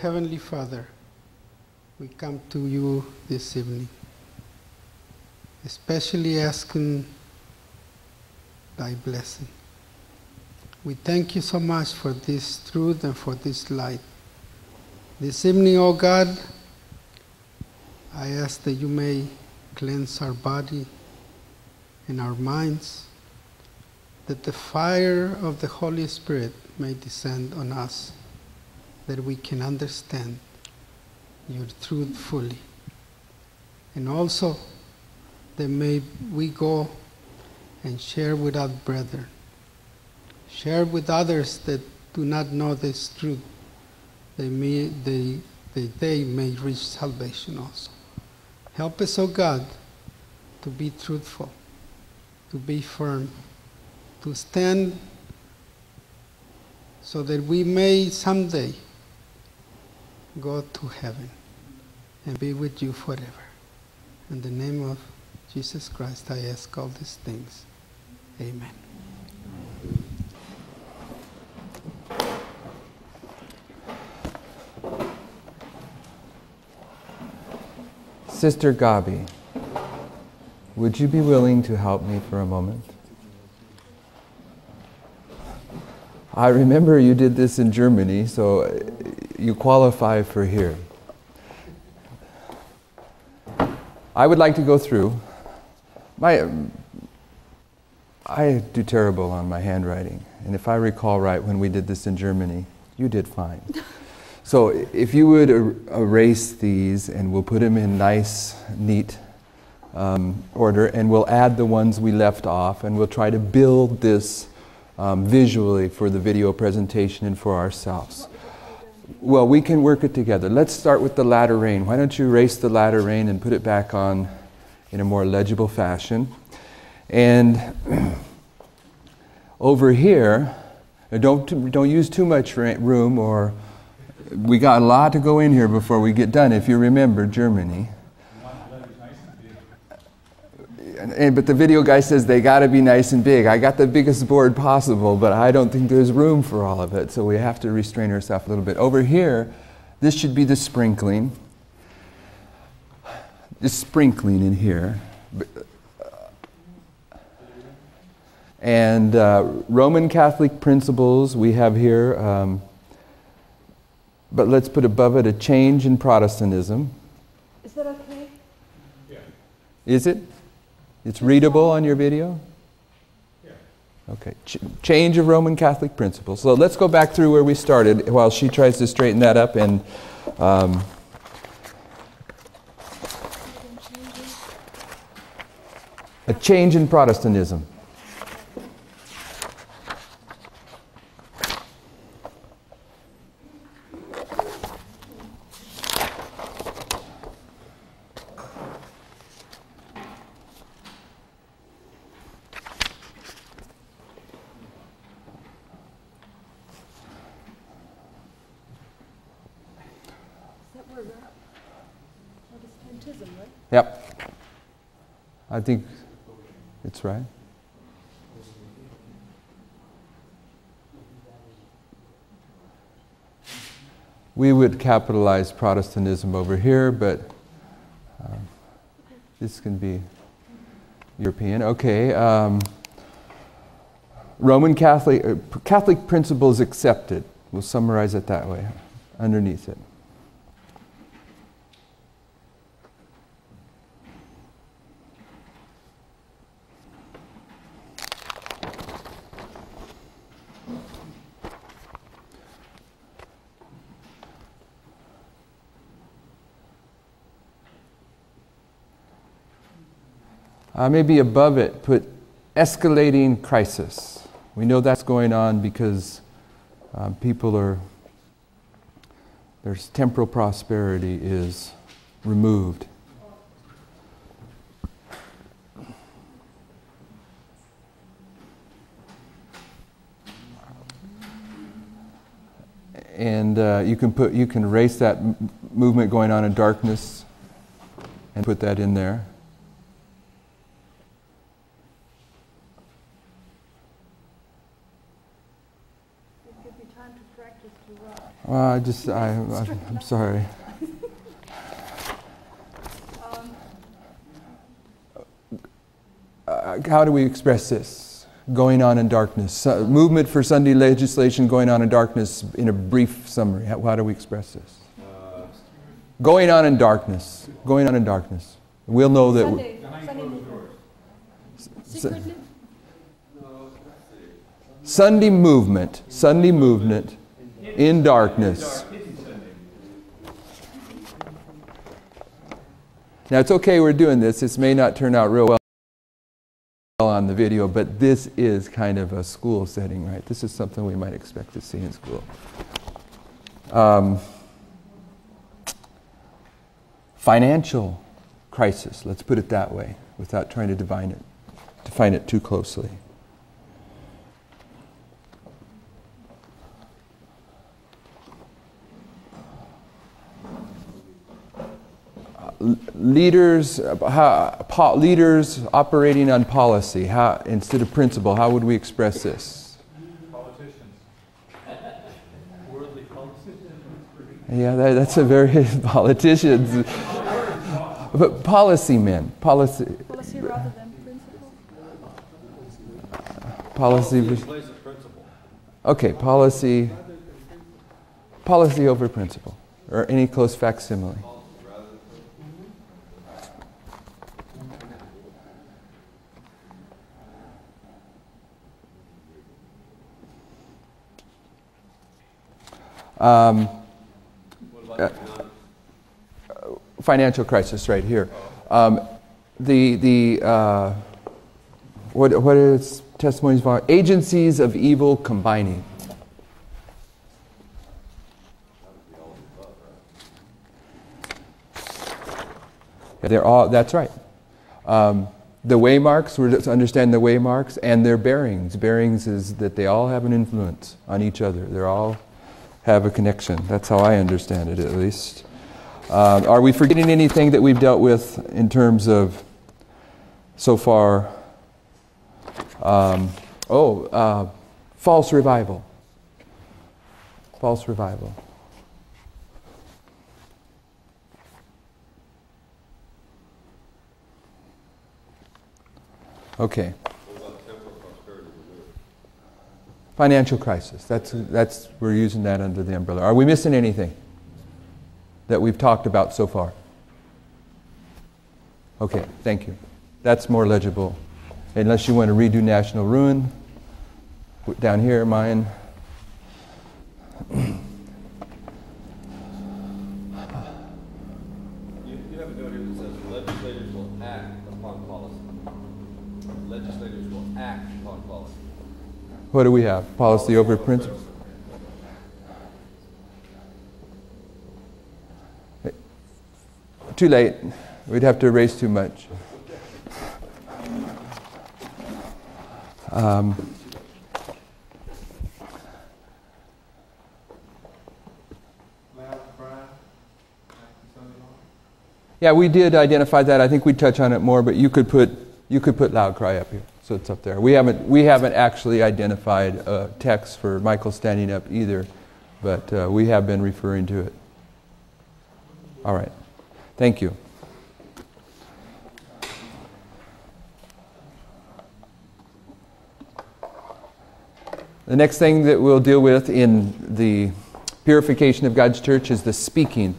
Heavenly Father, we come to you this evening, especially asking thy blessing. We thank you so much for this truth and for this light. This evening, O oh God, I ask that you may cleanse our body and our minds, that the fire of the Holy Spirit may descend on us, that we can understand your truth fully. And also that may we go and share with our brethren, share with others that do not know this truth, they may, they, they, they may reach salvation also. Help us, O oh God, to be truthful, to be firm, to stand so that we may someday go to heaven and be with you forever. In the name of Jesus Christ, I ask all these things. Amen. Sister Gabi, would you be willing to help me for a moment? I remember you did this in Germany, so you qualify for here. I would like to go through. My, I do terrible on my handwriting, and if I recall right, when we did this in Germany, you did fine. So if you would er erase these and we'll put them in nice, neat um, order and we'll add the ones we left off and we'll try to build this um, visually for the video presentation and for ourselves. Well, we can work it together. Let's start with the latter rain. Why don't you erase the latter rain and put it back on in a more legible fashion? And over here, don't, don't use too much room or we got a lot to go in here before we get done, if you remember Germany. And, but the video guy says they got to be nice and big. I got the biggest board possible, but I don't think there's room for all of it, so we have to restrain ourselves a little bit. Over here, this should be the sprinkling. Just sprinkling in here. And uh, Roman Catholic principles we have here. Um, but let's put above it a change in Protestantism. Is that okay? Yeah. Is it? It's readable on your video? Yeah. Okay. Ch- change of Roman Catholic principles. So let's go back through where we started while she tries to straighten that up and. Um, a change in Protestantism. Yep. I think it's right. We would capitalize Protestantism over here, but uh, this can be European. Okay. Um, Roman Catholic, uh, Catholic principles accepted. We'll summarize it that way underneath it. Uh, maybe above it, put escalating crisis. We know that's going on because um, people are, there's temporal prosperity is removed. And uh, you can put, you can erase that movement going on in darkness and put that in there. time to practice to rock. Well, I just, I, I, I'm sorry. Um, Uh, how do we express this? Going on in darkness. Uh, movement for Sunday legislation going on in darkness in a brief summary. How, how do we express this? Going on in darkness. Going on in darkness. We'll know that. Sunday, Sunday movement. Sunday movement. Sunday movement in darkness. Now it's okay we're doing this. This may not turn out real well on the video, but this is kind of a school setting, right? This is something we might expect to see in school. Um, financial crisis, let's put it that way, without trying to define it, define it too closely. Leaders, uh, how, po- leaders operating on policy, how, instead of principle, how would we express this? Politicians. Worldly politicians. Yeah, that, that's a very politicians, but policy men, policy, Policy rather than principle? policy. Replace a principle. Okay, policy, policy over principle, or any close facsimile. Um, uh, financial crisis right here. Um, the the uh, what what is testimonies for agencies of evil combining. They're all. That's right. Um, the waymarks. We're to understand the waymarks and their bearings. Bearings is that they all have an influence on each other. They're all have a connection. That's how I understand it, at least. Uh, are we forgetting anything that we've dealt with in terms of so far? Um, oh, uh, false revival. False revival. Okay. Financial crisis. That's, that's, we're using that under the umbrella. Are we missing anything that we've talked about so far? Okay, thank you. That's more legible. Unless you want to redo national ruin, down here, mine. You, you have a note here that says legislators will act upon policy. Legislators will act upon policy. What do we have? Policy over principle? Too late. We'd have to erase too much. Um, yeah, we did identify that. I think we'd touch on it more, but you could put you could put loud cry up here, so it's up there. We haven't we haven't actually identified a text for Michael standing up either, but uh, we have been referring to it. All right, thank you. The next thing that we'll deal with in the purification of God's church is the speaking.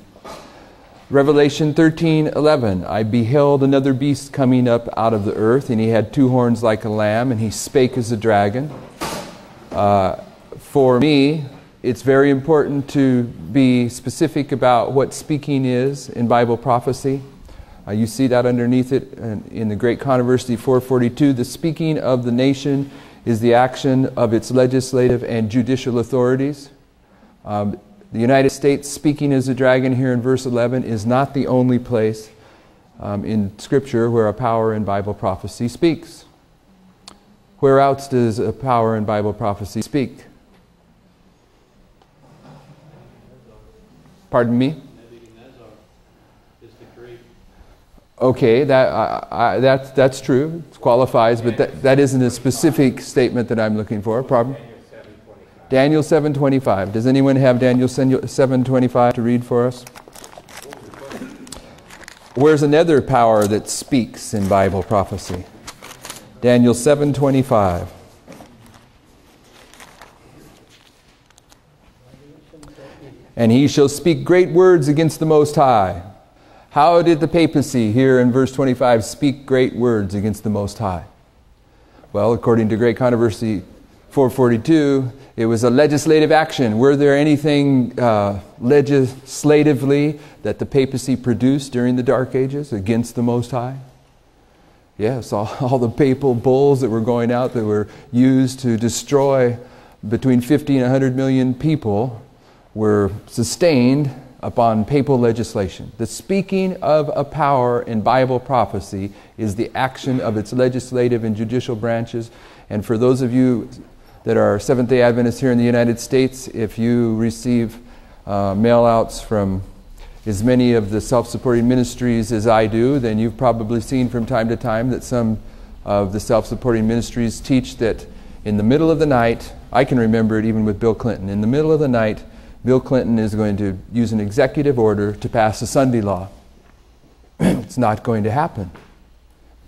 Revelation 13 11. I beheld another beast coming up out of the earth, and he had two horns like a lamb, and he spake as a dragon. Uh, for me, it's very important to be specific about what speaking is in Bible prophecy. Uh, you see that underneath it in, in the Great Controversy 442. The speaking of the nation is the action of its legislative and judicial authorities. Um, the United States speaking as a dragon here in verse 11 is not the only place um, in Scripture where a power in Bible prophecy speaks. Where else does a power in Bible prophecy speak? Pardon me? Okay, that, I, I, that's, that's true. It qualifies, but that, that isn't a specific statement that I'm looking for. Problem? Daniel 7:25. Does anyone have Daniel 7:25 to read for us? Where's another power that speaks in Bible prophecy? Daniel 7:25. And he shall speak great words against the Most High. How did the papacy here in verse 25 speak great words against the Most High? Well, according to Great Controversy 442, it was a legislative action. Were there anything uh, legislatively that the papacy produced during the Dark Ages against the Most High? Yes, all, all the papal bulls that were going out that were used to destroy between 50 and 100 million people were sustained upon papal legislation. The speaking of a power in Bible prophecy is the action of its legislative and judicial branches. And for those of you that are Seventh day Adventists here in the United States, if you receive uh, mail outs from as many of the self supporting ministries as I do, then you've probably seen from time to time that some of the self supporting ministries teach that in the middle of the night, I can remember it even with Bill Clinton, in the middle of the night, Bill Clinton is going to use an executive order to pass a Sunday law. it's not going to happen.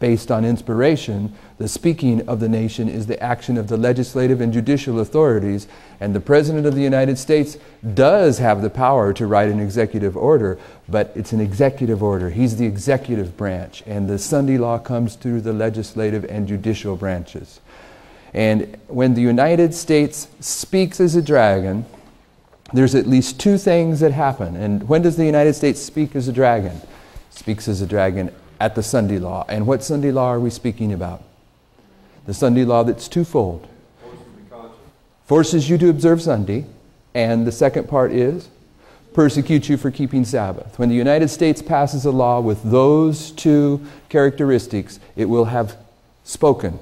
Based on inspiration, the speaking of the nation is the action of the legislative and judicial authorities, and the President of the United States does have the power to write an executive order, but it's an executive order. He's the executive branch, and the Sunday law comes through the legislative and judicial branches. And when the United States speaks as a dragon, there's at least two things that happen. And when does the United States speak as a dragon? speaks as a dragon at the Sunday law. And what Sunday law are we speaking about? The Sunday law that's twofold forces you to observe Sunday, and the second part is persecute you for keeping Sabbath. When the United States passes a law with those two characteristics, it will have spoken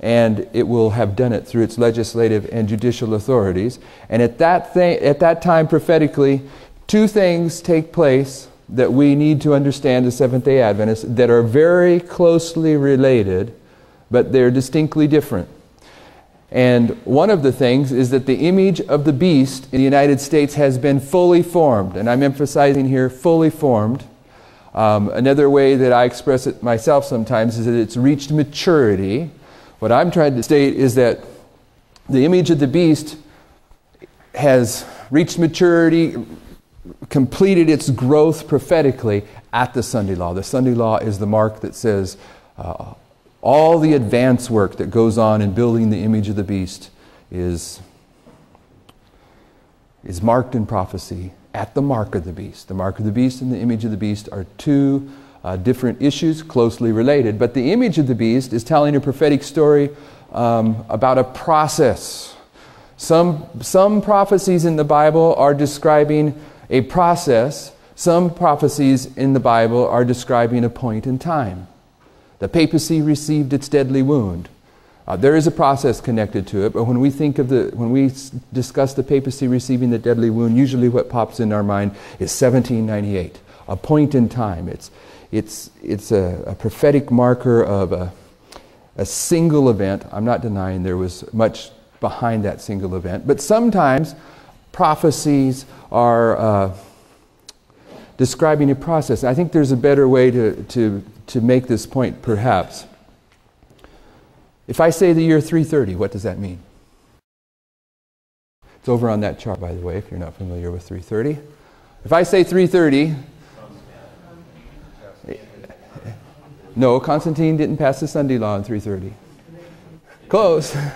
and it will have done it through its legislative and judicial authorities. And at that, th- at that time, prophetically, two things take place that we need to understand as Seventh day Adventists that are very closely related, but they're distinctly different. And one of the things is that the image of the beast in the United States has been fully formed. And I'm emphasizing here fully formed. Um, another way that I express it myself sometimes is that it's reached maturity. What I'm trying to state is that the image of the beast has reached maturity, completed its growth prophetically at the Sunday law. The Sunday law is the mark that says uh, all the advance work that goes on in building the image of the beast is, is marked in prophecy at the mark of the beast. The mark of the beast and the image of the beast are two uh, different issues closely related, but the image of the beast is telling a prophetic story um, about a process. Some, some prophecies in the Bible are describing a process. Some prophecies in the Bible are describing a point in time. The papacy received its deadly wound. Uh, there is a process connected to it, but when we think of the, when we discuss the papacy receiving the deadly wound, usually what pops in our mind is 1798, a point in time. It's, it's, it's a, a prophetic marker of a, a single event. I'm not denying there was much behind that single event, but sometimes prophecies are uh, describing a process. I think there's a better way to, to, to make this point, perhaps. If I say the year 330, what does that mean? It's over on that chart, by the way, if you're not familiar with 330. If I say 330, no, Constantine didn't pass the Sunday law in 330. Close.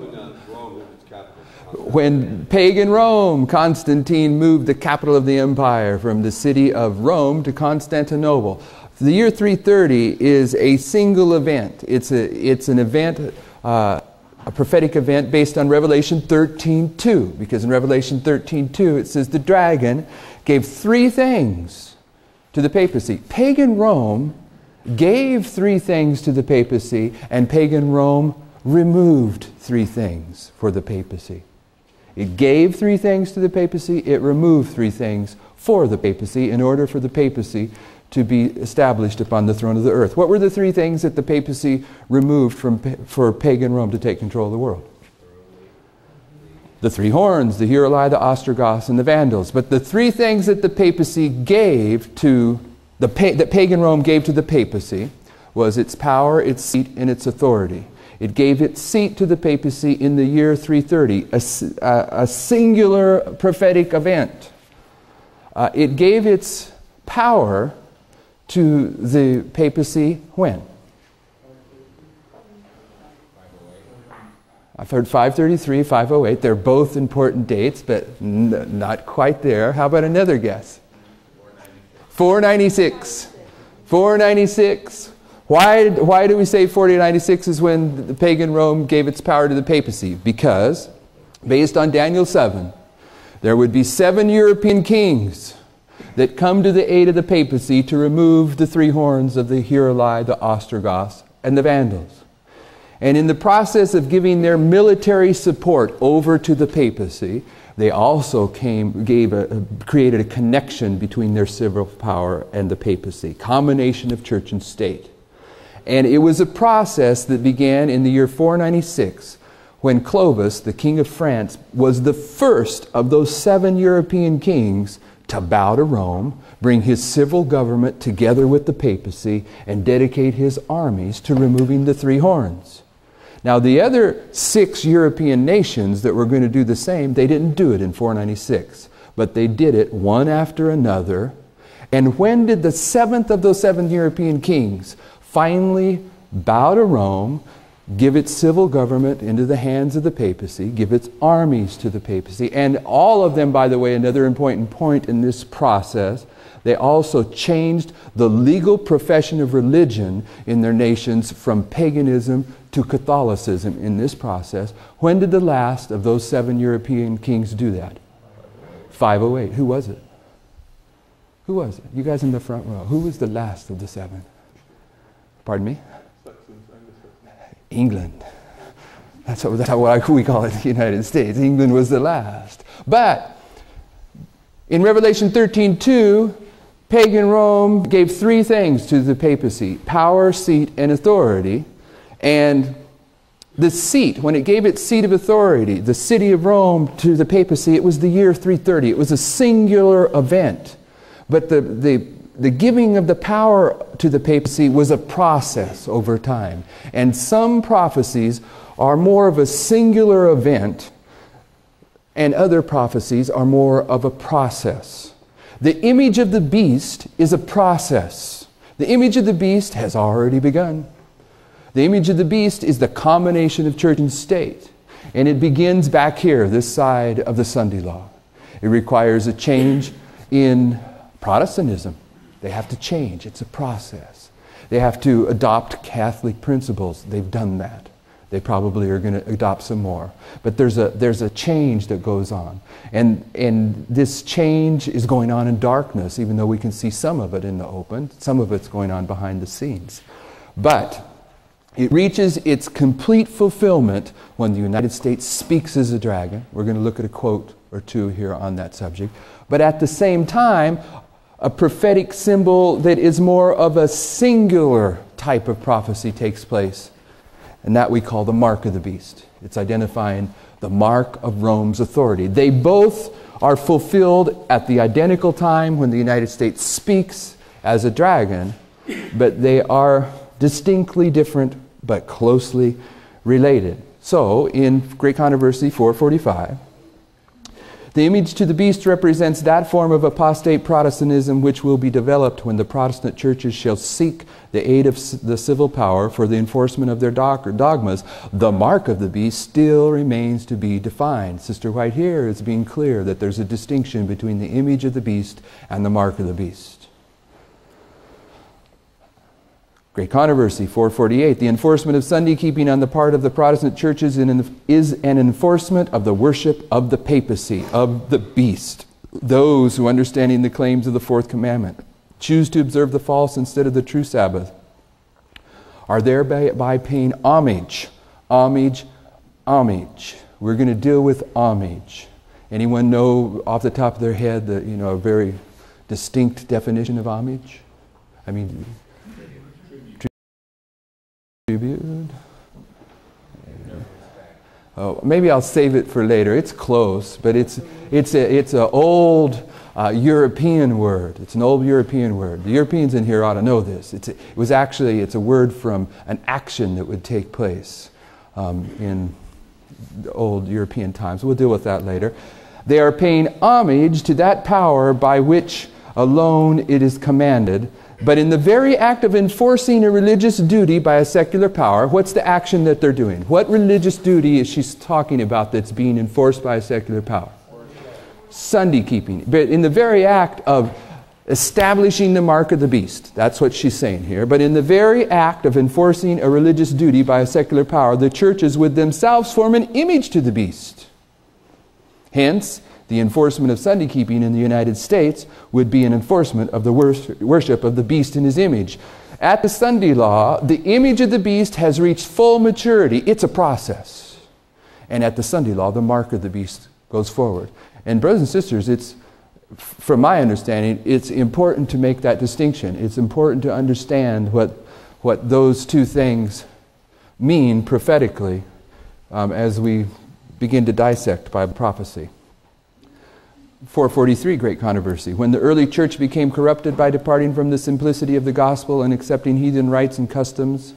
When uh, Rome moved its capital. When pagan Rome, Constantine moved the capital of the empire from the city of Rome to Constantinople. The year 330 is a single event. It's, a, it's an event, uh, a prophetic event based on Revelation 13.2, because in Revelation 13.2 it says the dragon gave three things to the papacy. Pagan Rome gave three things to the papacy, and pagan Rome removed three things for the papacy. It gave three things to the papacy, it removed three things for the papacy in order for the papacy to be established upon the throne of the earth. What were the three things that the papacy removed from, for pagan Rome to take control of the world? the three horns, the Heruli, the Ostrogoths, and the Vandals. But the three things that the papacy gave to the that pagan Rome gave to the papacy was its power, its seat, and its authority. It gave its seat to the papacy in the year 330, A singular prophetic event. Uh, it gave its power to the papacy when? I've heard 533, 508. They're both important dates, but n- not quite there. How about another guess? 496. 496. Why, why do we say 4096 is when the pagan Rome gave its power to the papacy? Because, based on Daniel 7, there would be seven European kings that come to the aid of the papacy to remove the three horns of the Heruli, the Ostrogoths, and the Vandals. And in the process of giving their military support over to the papacy, they also came, gave a, created a connection between their civil power and the papacy, combination of church and state. And it was a process that began in the year 496 when Clovis, the king of France, was the first of those seven European kings to bow to Rome, bring his civil government together with the papacy, and dedicate his armies to removing the three horns. Now, the other six European nations that were going to do the same, they didn't do it in 496, but they did it one after another. And when did the seventh of those seven European kings finally bow to Rome, give its civil government into the hands of the papacy, give its armies to the papacy, and all of them, by the way, another important point in this process, they also changed the legal profession of religion in their nations from paganism to Catholicism in this process. When did the last of those seven European kings do that? 508. Who was it? Who was it? You guys in the front row. Who was the last of the seven? Pardon me? England. That's what, what we call it the United States. England was the last. But in Revelation 13 2, pagan Rome gave three things to the papacy power, seat, and authority. And the seat, when it gave its seat of authority, the city of Rome to the papacy, it was the year 330. It was a singular event. But the, the, the giving of the power to the papacy was a process over time. And some prophecies are more of a singular event, and other prophecies are more of a process. The image of the beast is a process. The image of the beast has already begun. The image of the beast is the combination of church and state. And it begins back here, this side of the Sunday law. It requires a change in Protestantism. They have to change, it's a process. They have to adopt Catholic principles. They've done that. They probably are going to adopt some more. But there's a, there's a change that goes on. And, and this change is going on in darkness, even though we can see some of it in the open. Some of it's going on behind the scenes. But it reaches its complete fulfillment when the United States speaks as a dragon. We're going to look at a quote or two here on that subject. But at the same time, a prophetic symbol that is more of a singular type of prophecy takes place, and that we call the mark of the beast. It's identifying the mark of Rome's authority. They both are fulfilled at the identical time when the United States speaks as a dragon, but they are distinctly different but closely related. So, in Great Controversy 445, the image to the beast represents that form of apostate Protestantism which will be developed when the Protestant churches shall seek the aid of the civil power for the enforcement of their dogmas. The mark of the beast still remains to be defined. Sister White here is being clear that there's a distinction between the image of the beast and the mark of the beast. Great Controversy 448. The enforcement of Sunday keeping on the part of the Protestant churches is an enforcement of the worship of the papacy, of the beast. Those who, understanding the claims of the fourth commandment, choose to observe the false instead of the true Sabbath, are thereby by paying homage, homage, homage. We're going to deal with homage. Anyone know off the top of their head the, you know, a very distinct definition of homage? I mean, tribute. uh, maybe I'll save it for later. It's close, but it's, it's, a, it's an old uh, European word. It's an old European word. The Europeans in here ought to know this. It's a, it was actually, it's a word from an action that would take place um, in old European times. We'll deal with that later. They are paying homage to that power by which alone it is commanded. But in the very act of enforcing a religious duty by a secular power, what's the action that they're doing? What religious duty is she talking about that's being enforced by a secular power? Sunday keeping. But in the very act of establishing the mark of the beast, that's what she's saying here. But in the very act of enforcing a religious duty by a secular power, the churches would themselves form an image to the beast. Hence, the enforcement of Sunday keeping in the United States would be an enforcement of the worship of the beast in his image. At the Sunday law, the image of the beast has reached full maturity. It's a process. And at the Sunday law, the mark of the beast goes forward. And, brothers and sisters, it's, from my understanding, it's important to make that distinction. It's important to understand what, what those two things mean prophetically um, as we begin to dissect Bible prophecy. 443 great controversy. When the early church became corrupted by departing from the simplicity of the gospel and accepting heathen rites and customs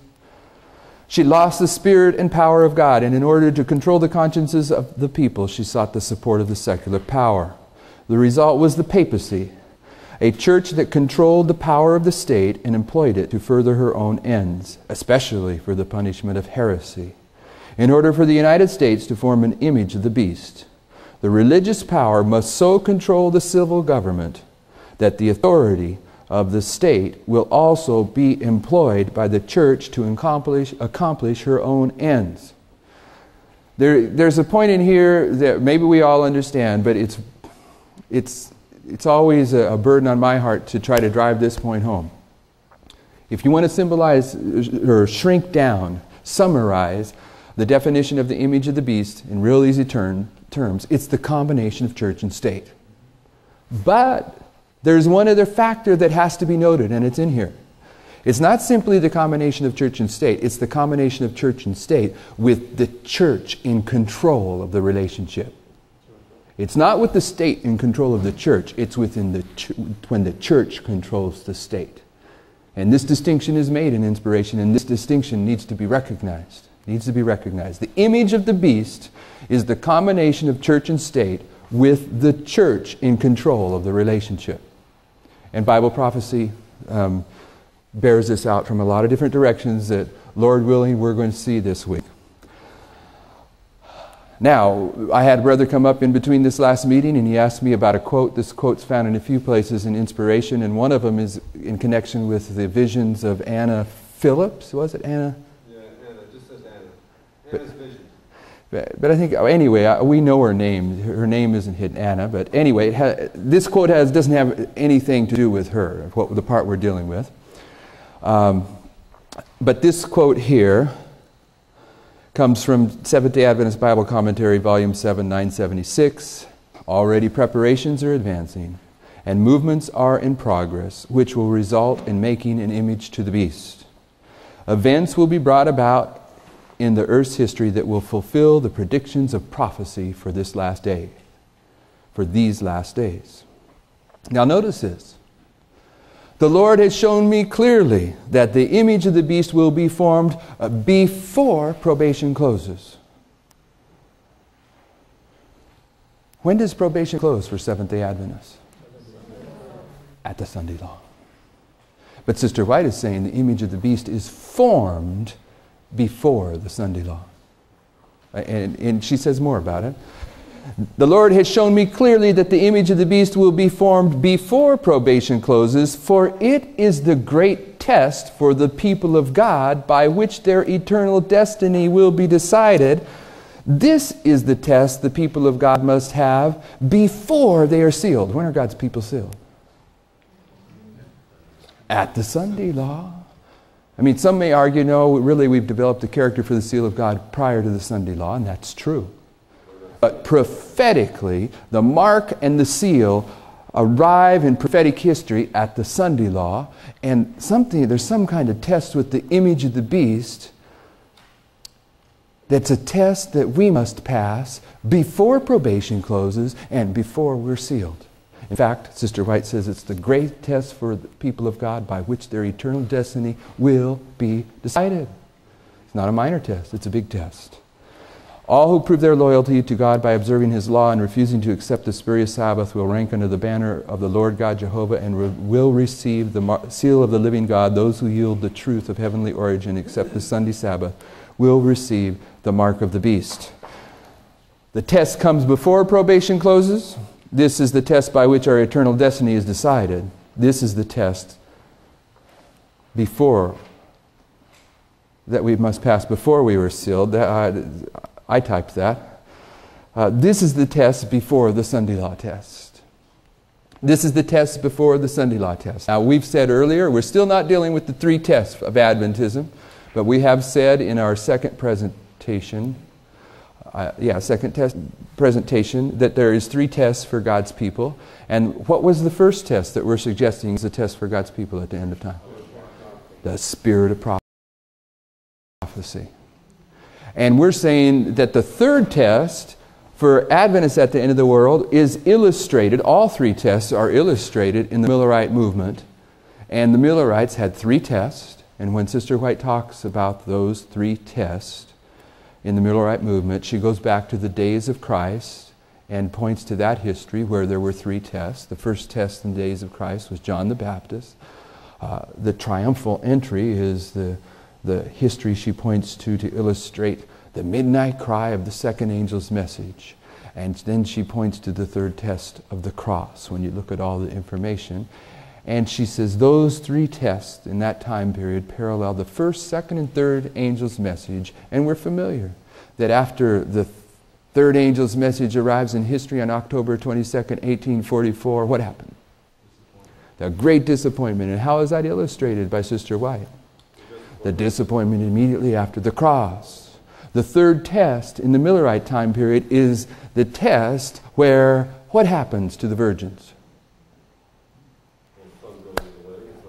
she lost the spirit and power of god and in order to control the consciences of the people she sought the support of the secular power. The result was the papacy a church that controlled the power of the state and employed it to further her own ends especially for the punishment of heresy. In order for the united states to form an image of the beast the religious power must so control the civil government that the authority of the state will also be employed by the church to accomplish, accomplish her own ends. There, there's a point in here that maybe we all understand, but it's, it's, it's always a, a burden on my heart to try to drive this point home. If you want to symbolize or shrink down, summarize the definition of the image of the beast in real easy term, terms, it's the combination of church and state. But there's one other factor that has to be noted, and it's in here. It's not simply the combination of church and state, it's the combination of church and state with the church in control of the relationship. It's not with the state in control of the church, it's within the ch- when the church controls the state. And this distinction is made in inspiration, and this distinction needs to be recognized. Needs to be recognized. The image of the beast is the combination of church and state with the church in control of the relationship. And Bible prophecy um, bears this out from a lot of different directions that, Lord willing, we're going to see this week. Now, I had a brother come up in between this last meeting and he asked me about a quote. This quote's found in a few places in inspiration, and one of them is in connection with the visions of Anna Phillips. Was it Anna? But- But, but I think, oh, anyway, we know her name. Her name isn't hidden, Anna. But anyway, it ha- this quote has, doesn't have anything to do with her, what, the part we're dealing with. Um, but this quote here comes from Seventh day Adventist Bible Commentary, Volume 7, 976. Already preparations are advancing, and movements are in progress, which will result in making an image to the beast. Events will be brought about in the earth's history that will fulfill the predictions of prophecy for this last day, for these last days. Now, notice this. The Lord has shown me clearly that the image of the beast will be formed uh, before probation closes. When does probation close for Seventh day Adventists? At the Sunday law. But Sister White is saying the image of the beast is formed before the Sunday law. And, and she says more about it. The Lord has shown me clearly that the image of the beast will be formed before probation closes, for it is the great test for the people of God by which their eternal destiny will be decided. This is the test the people of God must have before they are sealed. When are God's people sealed? At the Sunday law. I mean, some may argue, no, really we've developed a character for the seal of God prior to the Sunday law, and that's true. But prophetically, the mark and the seal arrive in prophetic history at the Sunday law, and something there's some kind of test with the image of the beast that's a test that we must pass before probation closes and before we're sealed. In fact, Sister White says it's the great test for the people of God by which their eternal destiny will be decided. It's not a minor test, it's a big test. All who prove their loyalty to God by observing His law and refusing to accept the spurious Sabbath will rank under the banner of the Lord God Jehovah and re- will receive the seal of the living God. Those who yield the truth of heavenly origin, accept the Sunday Sabbath, will receive the mark of the beast. The test comes before probation closes. This is the test by which our eternal destiny is decided. This is the test before that we must pass before we were sealed. I, I typed that. Uh, this is the test before the Sunday law test. This is the test before the Sunday law test. Now, we've said earlier, we're still not dealing with the three tests of Adventism, but we have said in our second presentation, uh, yeah, second test presentation, that there is three tests for God's people. And what was the first test that we're suggesting is a test for God's people at the end of time? The spirit of prophecy. And we're saying that the third test for Adventists at the end of the world is illustrated, all three tests are illustrated in the Millerite movement. And the Millerites had three tests. And when Sister White talks about those three tests in the Millerite movement, she goes back to the days of Christ and points to that history where there were three tests. The first test in the days of Christ was John the Baptist. Uh, the triumphal entry is the the history she points to to illustrate the midnight cry of the second angel's message. And then she points to the third test of the cross when you look at all the information. And she says those three tests in that time period parallel the first, second, and third angel's message. And we're familiar that after the third angel's message arrives in history on October 22nd, 1844, what happened? The great disappointment. And how is that illustrated by Sister White? the disappointment immediately after the cross. The third test in the Millerite time period is the test where what happens to the virgins?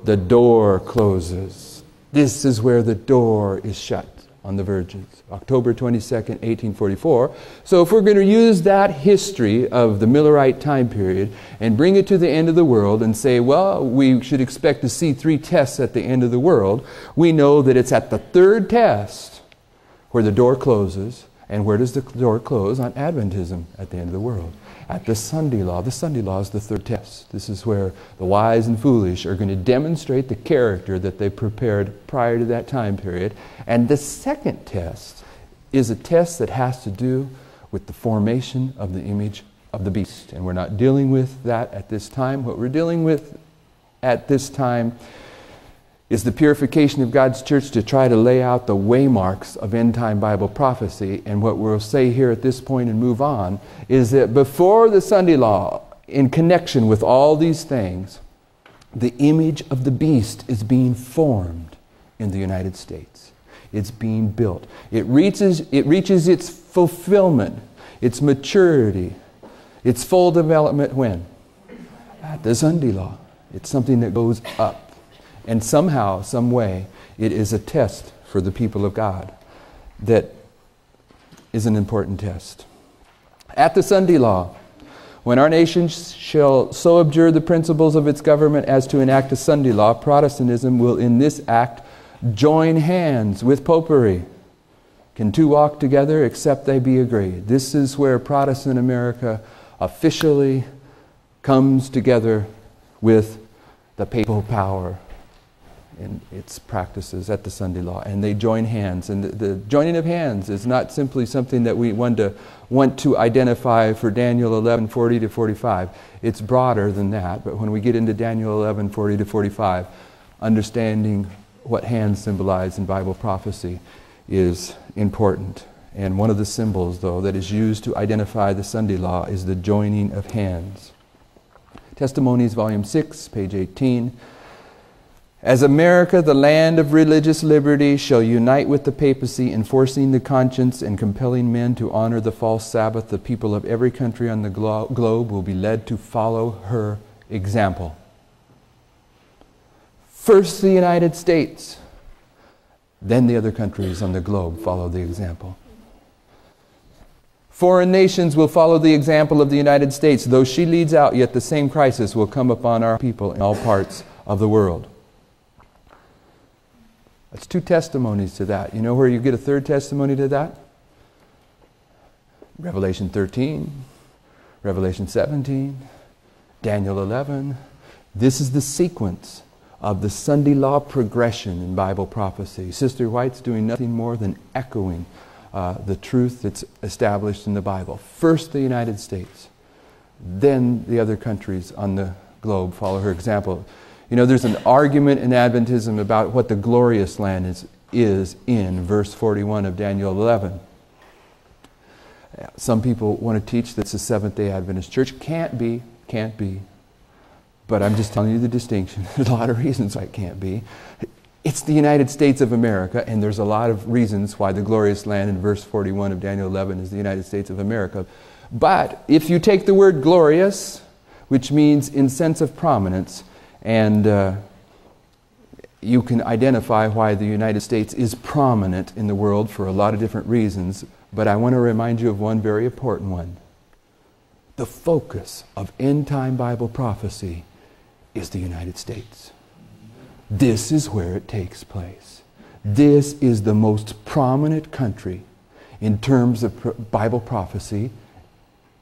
The door closes. This is where the door is shut on the virgins. October 22nd, 1844. So, if we're going to use that history of the Millerite time period and bring it to the end of the world and say, well, we should expect to see three tests at the end of the world, we know that it's at the third test where the door closes. And where does the door close? On Adventism at the end of the world at the Sunday law. The Sunday law is the third test. This is where the wise and foolish are going to demonstrate the character that they prepared prior to that time period. And the second test is a test that has to do with the formation of the image of the beast. And we're not dealing with that at this time. What we're dealing with at this time is the purification of God's church to try to lay out the waymarks of end time Bible prophecy. And what we'll say here at this point and move on is that before the Sunday law, in connection with all these things, the image of the beast is being formed in the United States. It's being built. It reaches, it reaches its fulfillment, its maturity, its full development when? At the Sunday law. It's something that goes up. And somehow, some way, it is a test for the people of God that is an important test. At the Sunday law, when our nation shall so abjure the principles of its government as to enact a Sunday law, Protestantism will in this act join hands with popery. Can two walk together except they be agreed? This is where Protestant America officially comes together with the papal power in its practices at the Sunday law, and they join hands. And the, the, joining of hands is not simply something that we want to, want to identify for Daniel 11 40 to 45. It's broader than that, but when we get into Daniel 11 40 to 45, understanding what hands symbolize in Bible prophecy is important. And one of the symbols, though, that is used to identify the Sunday law is the joining of hands. Testimonies, Volume 6, page 18. As America, the land of religious liberty, shall unite with the papacy, enforcing the conscience and compelling men to honor the false Sabbath, the people of every country on the glo- globe will be led to follow her example. First, the United States, then the other countries on the globe follow the example. Foreign nations will follow the example of the United States. Though she leads out, yet the same crisis will come upon our people in all parts of the world. That's two testimonies to that. You know where you get a third testimony to that? Revelation 13, Revelation 17, Daniel 11. This is the sequence of the Sunday law progression in Bible prophecy. Sister White's doing nothing more than echoing uh, the truth that's established in the Bible. First, the United States, then the other countries on the globe follow her example. You know, there's an argument in Adventism about what the glorious land is, is in verse 41 of Daniel 11. Some people want to teach that's the Seventh day Adventist church. Can't be, can't be. But I'm just telling you the distinction. There's a lot of reasons why it can't be. It's the United States of America, and there's a lot of reasons why the glorious land in verse 41 of Daniel 11 is the United States of America. But if you take the word glorious, which means in sense of prominence, and uh, you can identify why the United States is prominent in the world for a lot of different reasons, but I want to remind you of one very important one. The focus of end time Bible prophecy is the United States. This is where it takes place. This is the most prominent country in terms of Bible prophecy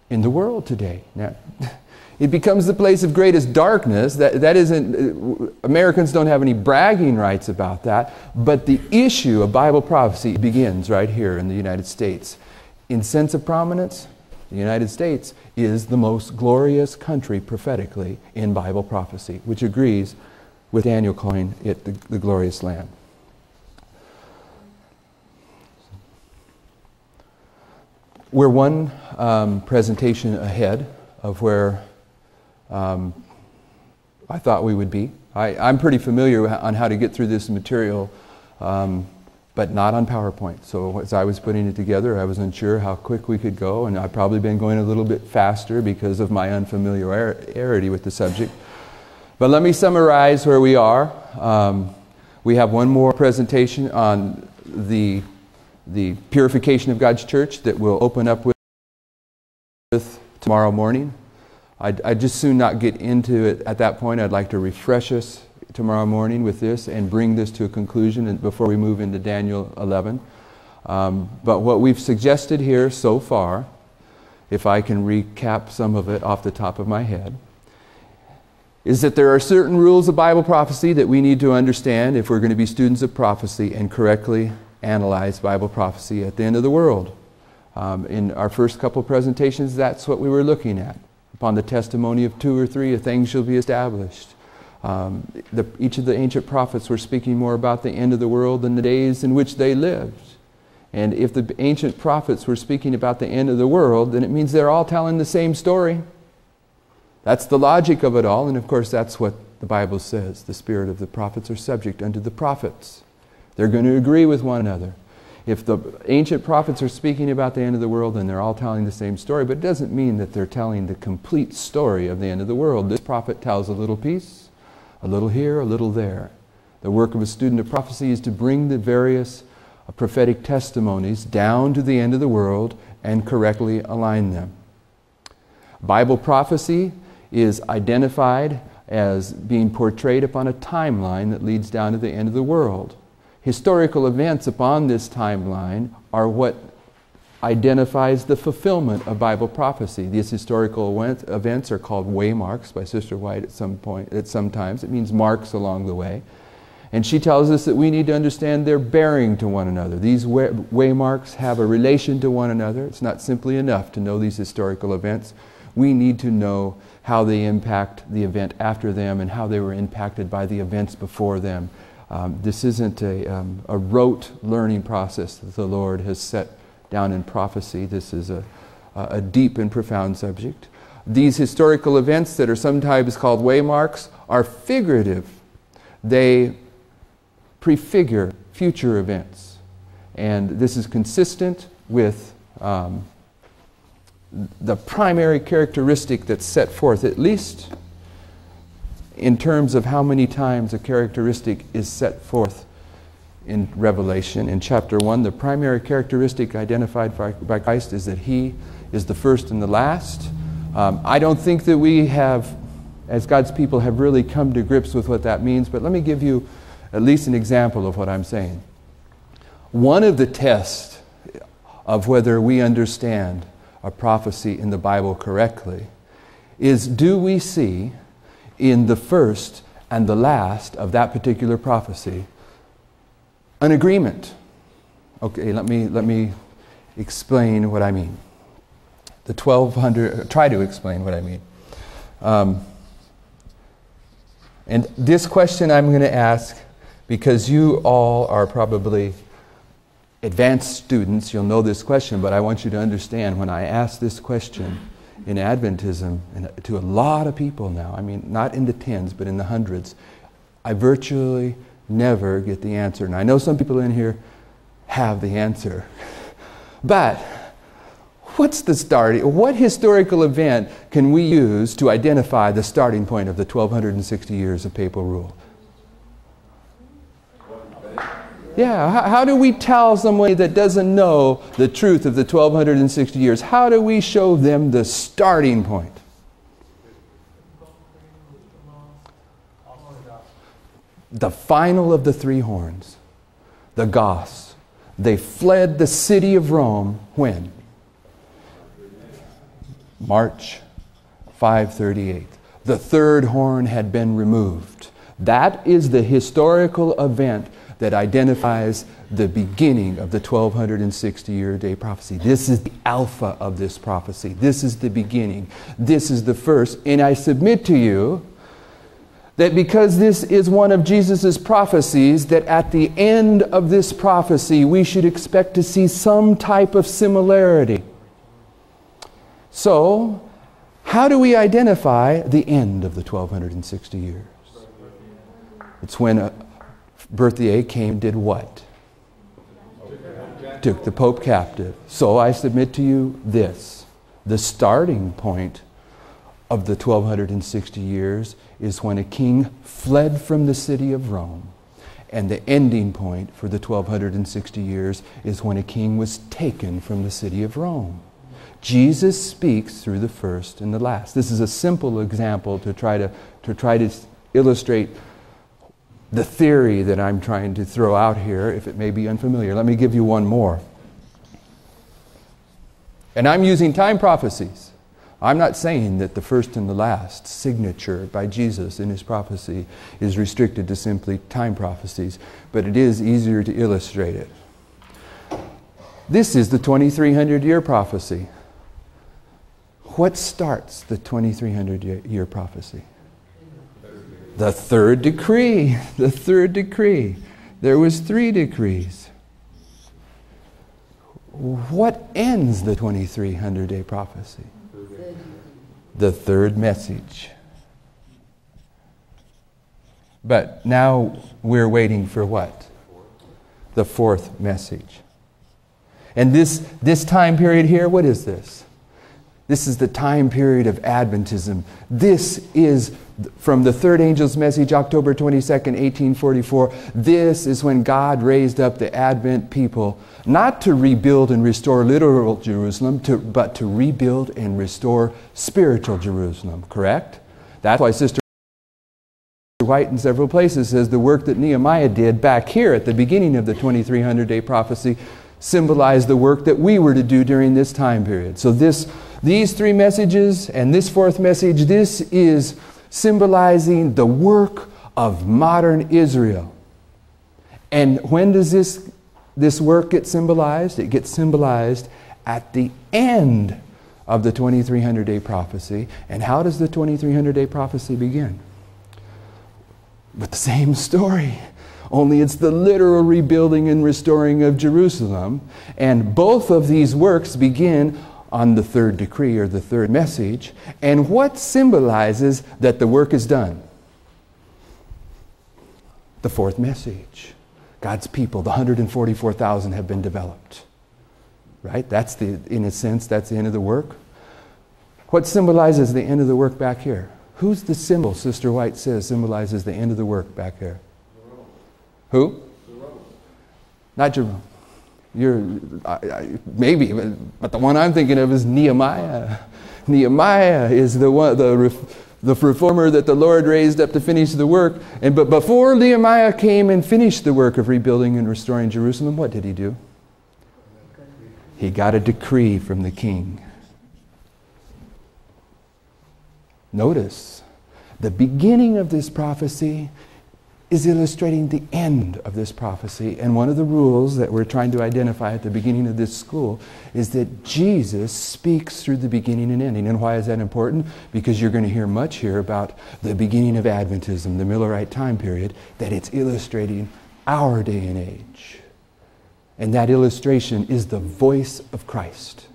in the world today. Now, it becomes the place of greatest darkness. That, that isn't, uh, Americans don't have any bragging rights about that, but the issue of Bible prophecy begins right here in the United States. In sense of prominence, the United States is the most glorious country prophetically in Bible prophecy, which agrees with Daniel calling it the, the glorious land. We're one um, presentation ahead of where um, I thought we would be. I, am pretty familiar on how to get through this material, um, but not on PowerPoint. So as I was putting it together, I was unsure how quick we could go, and I've probably been going a little bit faster because of my unfamiliarity with the subject. But let me summarize where we are. Um, we have one more presentation on the, the purification of God's church that we'll open up with, with tomorrow morning. I'd, I'd just soon not get into it at that point. I'd like to refresh us tomorrow morning with this and bring this to a conclusion before we move into Daniel 11. Um, but what we've suggested here so far, if I can recap some of it off the top of my head, is that there are certain rules of Bible prophecy that we need to understand if we're going to be students of prophecy and correctly analyze Bible prophecy at the end of the world. Um, in our first couple presentations, that's what we were looking at. Upon the testimony of two or three, a thing shall be established. Um, the, each of the ancient prophets were speaking more about the end of the world than the days in which they lived. And if the ancient prophets were speaking about the end of the world, then it means they're all telling the same story. That's the logic of it all, and of course, that's what the Bible says. The spirit of the prophets are subject unto the prophets. They're going to agree with one another. If the ancient prophets are speaking about the end of the world, then they're all telling the same story, but it doesn't mean that they're telling the complete story of the end of the world. This prophet tells a little piece, a little here, a little there. The work of a student of prophecy is to bring the various uh, prophetic testimonies down to the end of the world and correctly align them. Bible prophecy is identified as being portrayed upon a timeline that leads down to the end of the world. Historical events upon this timeline are what identifies the fulfillment of Bible prophecy. These historical events are called waymarks by Sister White at some point, at some times. It means marks along the way. And she tells us that we need to understand their bearing to one another. These waymarks have a relation to one another. It's not simply enough to know these historical events. We need to know how they impact the event after them and how they were impacted by the events before them. Um, this isn't a, um, a rote learning process that the Lord has set down in prophecy. This is a, a deep and profound subject. These historical events that are sometimes called waymarks are figurative. They prefigure future events. And this is consistent with um, the primary characteristic that's set forth, at least in terms of how many times a characteristic is set forth in Revelation, in chapter 1, the primary characteristic identified by, Christ is that He is the first and the last. Um, I don't think that we have, as God's people, have really come to grips with what that means, but let me give you at least an example of what I'm saying. One of the tests of whether we understand a prophecy in the Bible correctly is do we see in the first and the last of that particular prophecy an agreement. Okay, let me, let me explain what I mean. The 1200, try to explain what I mean. Um, and this question I'm going to ask because you all are probably advanced students, you'll know this question, but I want you to understand when I ask this question in Adventism and to a lot of people now, I mean, not in the tens, but in the hundreds, I virtually never get the answer. And I know some people in here have the answer. But what's the starting? What historical event can we use to identify the starting point of the 1260 years of papal rule? Yeah, how, how, do we tell somebody that doesn't know the truth of the 1260 years? How do we show them the starting point? the final of the three horns, the Goths, they fled the city of Rome when? March 538. The third horn had been removed. That is the historical event that identifies the beginning of the 1260 year day prophecy. This is the alpha of this prophecy. This is the beginning. This is the first. And I submit to you that because this is one of Jesus' prophecies, that at the end of this prophecy, we should expect to see some type of similarity. So, how do we identify the end of the 1260 years? It's when uh, Berthier came did what? Took the Pope captive. So I submit to you this the starting point of the 1260 years is when a king fled from the city of Rome. And the ending point for the 1260 years is when a king was taken from the city of Rome. Jesus speaks through the first and the last. This is a simple example to try to, to try to illustrate the theory that I'm trying to throw out here, if it may be unfamiliar. Let me give you one more. And I'm using time prophecies. I'm not saying that the first and the last signature by Jesus in his prophecy is restricted to simply time prophecies, but it is easier to illustrate it. This is the 2300 year prophecy. What starts the 2300 year prophecy? The third decree. The third decree. There was three decrees. What ends the 2300 day prophecy? the third message. But now we're waiting for what? The fourth message. And this, this time period here, what is this? This is the time period of Adventism. This is from the third angel's message, October 22nd, 1844. This is when God raised up the Advent people, not to rebuild and restore literal Jerusalem, to, but to rebuild and restore spiritual Jerusalem, correct? That's why Sister White in several places says the work that Nehemiah did back here at the beginning of the 2300 day prophecy symbolized the work that we were to do during this time period. So this these three messages and this fourth message, this is symbolizing the work of modern Israel. And when does this, this work get symbolized? It gets symbolized at the end of the 2300 day prophecy. And how does the 2300 day prophecy begin? With the same story only it's the literal rebuilding and restoring of Jerusalem. And both of these works begin on the third decree or the third message, and what symbolizes that the work is done? The fourth message. God's people, the 144,000 have been developed. Right? That's the, in a sense, that's the end of the work. What symbolizes the end of the work back here? Who's the symbol, Sister White says, symbolizes the end of the work back here? Who? Not Jerome. You're, I, I, maybe, but, but the one I'm thinking of is Nehemiah. Nehemiah is the one, the, the reformer that the Lord raised up to finish the work. And but before Nehemiah came and finished the work of rebuilding and restoring Jerusalem, what did he do? He got a decree from the king. Notice, the beginning of this prophecy is illustrating the end of this prophecy. And one of the rules that we're trying to identify at the beginning of this school is that Jesus speaks through the beginning and ending. And why is that important? Because you're going to hear much here about the beginning of Adventism, the Millerite time period, that it's illustrating our day and age. And that illustration is the voice of Christ.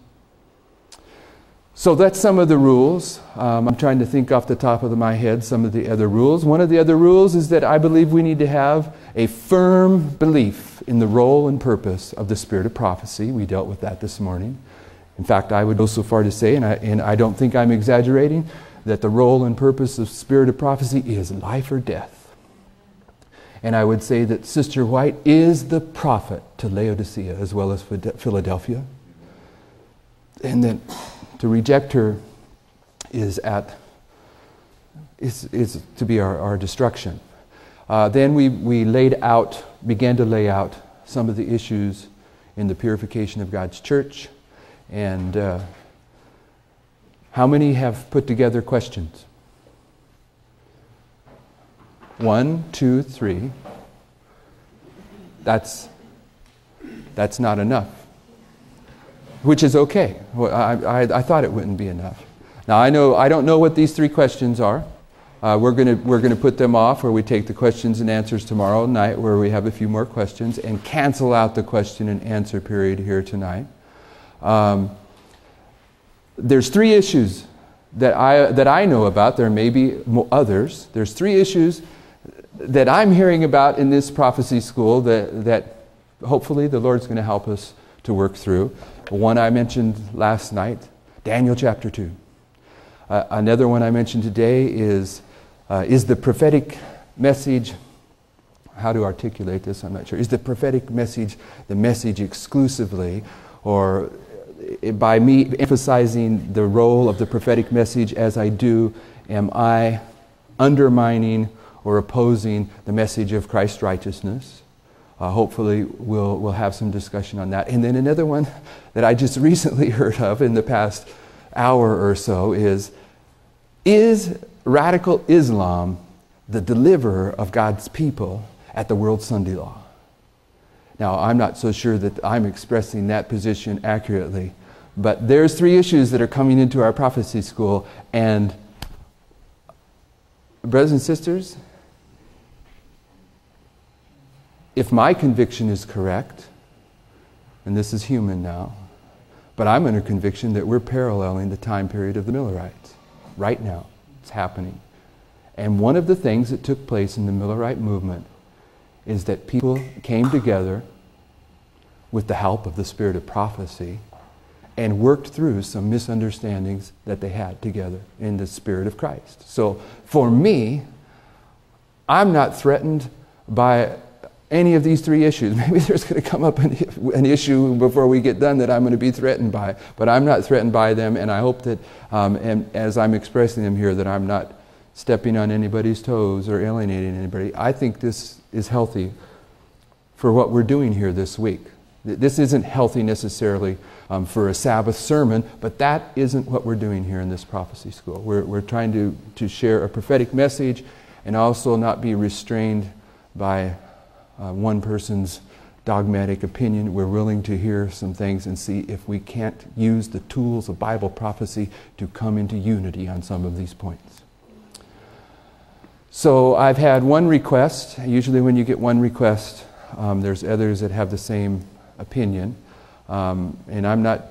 So that's some of the rules. Um, I'm trying to think off the top of my head some of the other rules. One of the other rules is that I believe we need to have a firm belief in the role and purpose of the spirit of prophecy. We dealt with that this morning. In fact, I would go so far to say, and I, and I don't think I'm exaggerating, that the role and purpose of spirit of prophecy is life or death. And I would say that Sister White is the prophet to Laodicea as well as Philadelphia. And then to reject her is, at, is, is to be our, our destruction. Uh, then we, we laid out, began to lay out some of the issues in the purification of God's church. And uh, how many have put together questions? One, two, three. That's, that's not enough which is okay. I, I, I, thought it wouldn't be enough. Now, I, know, I don't know what these three questions are. Uh, we're going to we're gonna put them off where we take the questions and answers tomorrow night, where we have a few more questions, and cancel out the question and answer period here tonight. Um, there's three issues that I, that I know about. There may be others. There's three issues that I'm hearing about in this prophecy school that, that hopefully the Lord's going to help us to work through. One I mentioned last night, Daniel chapter 2. Uh, another one I mentioned today is, uh, is the prophetic message, how to articulate this, I'm not sure. Is the prophetic message the message exclusively, or uh, by me emphasizing the role of the prophetic message as I do, am I undermining or opposing the message of Christ's righteousness? Uh, hopefully, we'll, we'll have some discussion on that. And then another one that I just recently heard of in the past hour or so is Is radical Islam the deliverer of God's people at the World Sunday Law? Now, I'm not so sure that I'm expressing that position accurately, but there's three issues that are coming into our prophecy school, and brothers and sisters, if my conviction is correct, and this is human now, but I'm under conviction that we're paralleling the time period of the Millerites. Right now, it's happening. And one of the things that took place in the Millerite movement is that people came together with the help of the spirit of prophecy and worked through some misunderstandings that they had together in the spirit of Christ. So for me, I'm not threatened by any of these three issues. Maybe there's going to come up an, an, issue before we get done that I'm going to be threatened by, but I'm not threatened by them, and I hope that, um, and as I'm expressing them here, that I'm not stepping on anybody's toes or alienating anybody. I think this is healthy for what we're doing here this week. This isn't healthy necessarily um, for a Sabbath sermon, but that isn't what we're doing here in this prophecy school. We're, we're trying to, to share a prophetic message and also not be restrained by uh, one person's dogmatic opinion. We're willing to hear some things and see if we can't use the tools of Bible prophecy to come into unity on some of these points. So I've had one request. Usually, when you get one request, um, there's others that have the same opinion. Um, and I'm not,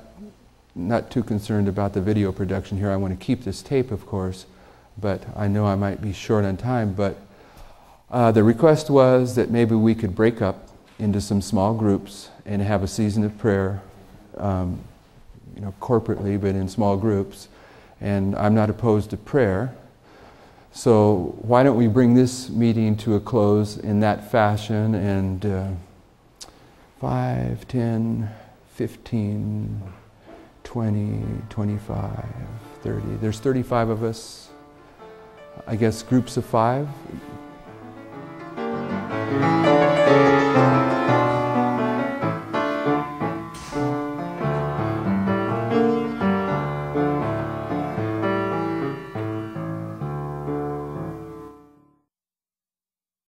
not too concerned about the video production here. I want to keep this tape, of course, but I know I might be short on time. But uh, the request was that maybe we could break up into some small groups and have a season of prayer, um, you know, corporately, but in small groups. And I'm not opposed to prayer. So why don't we bring this meeting to a close in that fashion? And uh, 5, 10, 15, 20, 25, 30. There's 35 of us. I guess groups of five.